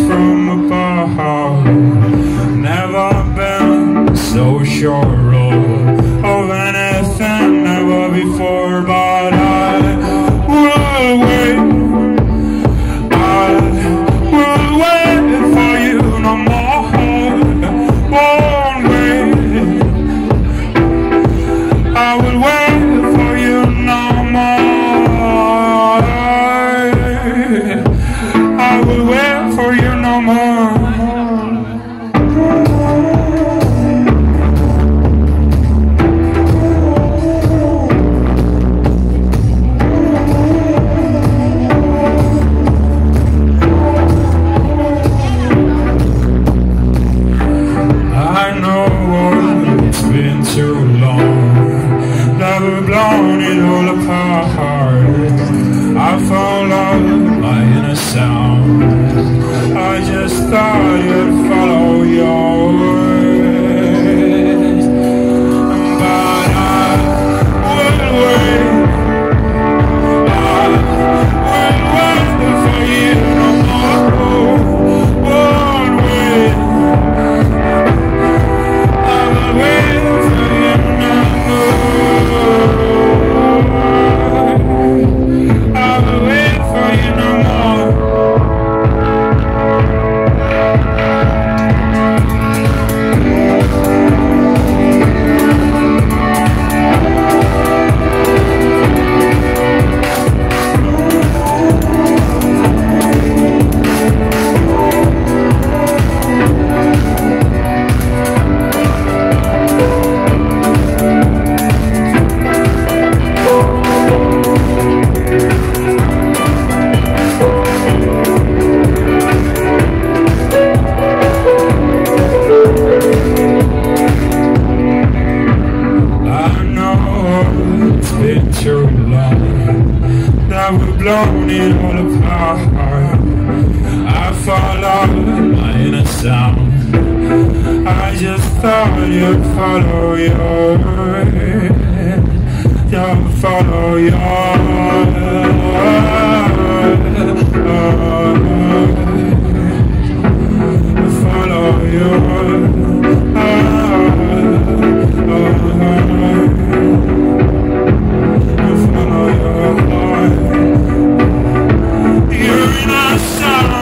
from above Never been so sure of anything ever before But I will wait. I will wait for you no more. Won't wait. I will wait. Been too long that we've blown it all apart. I follow my inner sound. I just thought you'd follow yours. You'll follow. Follow yours. Monster!